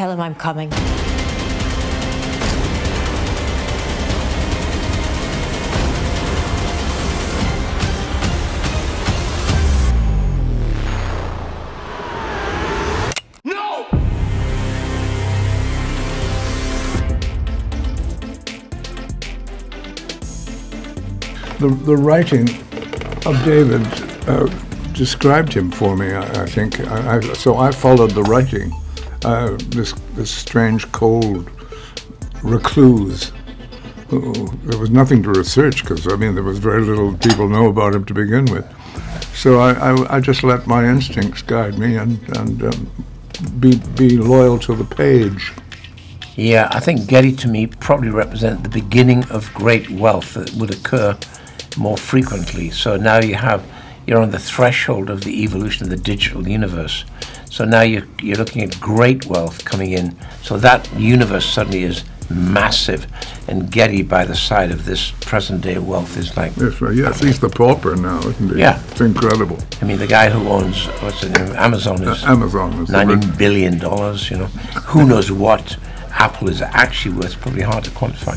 Tell him I'm coming. The, the writing of David uh, described him for me, I, I think. I, I, so I followed the writing. Uh, this, this strange, cold recluse. There was nothing to research because, I mean, there was very little people know about him to begin with. So I, I, I just let my instincts guide me and, and um, be, be loyal to the page. Yeah, I think Getty to me probably represent the beginning of great wealth that would occur more frequently. So now you have you're on the threshold of the evolution of the digital universe. So now you're you're looking at great wealth coming in. So that universe suddenly is massive, and Getty by the side of this present day wealth is like Yes, well, yes, he's the pauper now, isn't he? Yeah. It's incredible. I mean the guy who owns what's his name Amazon is uh, Amazon is the ninety rich- billion dollars. You know, who knows what Apple is actually worth? Probably hard to quantify.